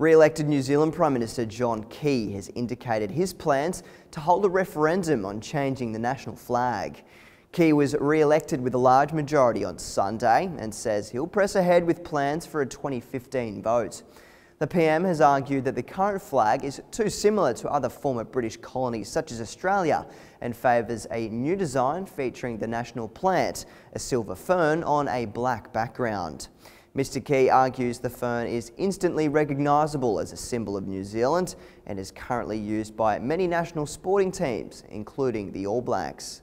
Re-elected New Zealand Prime Minister John Key has indicated his plans to hold a referendum on changing the national flag. Key was re-elected with a large majority on Sunday and says he'll press ahead with plans for a 2015 vote. The PM has argued that the current flag is too similar to other former British colonies such as Australia and favours a new design featuring the national plant, a silver fern on a black background. Mr Key argues the fern is instantly recognisable as a symbol of New Zealand and is currently used by many national sporting teams, including the All Blacks.